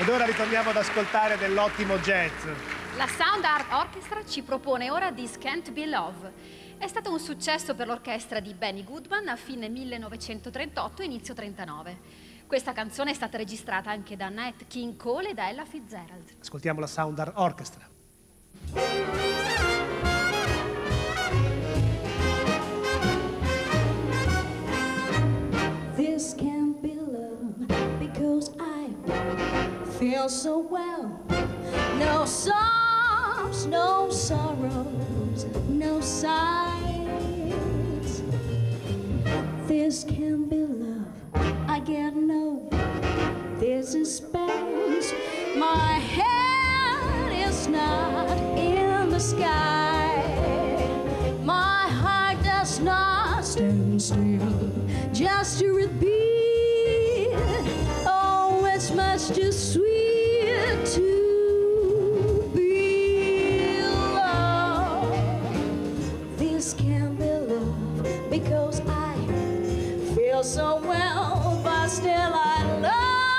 Ed ora ritorniamo ad ascoltare dell'ottimo jazz. La Sound Art Orchestra ci propone ora This Can't Be Love. È stato un successo per l'orchestra di Benny Goodman a fine 1938 e inizio 39. Questa canzone è stata registrata anche da Nat King Cole e da Ella Fitzgerald. Ascoltiamo la Sound Art Orchestra. Feel so well. No sobs, no sorrows, no sighs. This can't be love. I get no. This is space. My head is not in the sky. My heart does not stand still just to so well, but still I love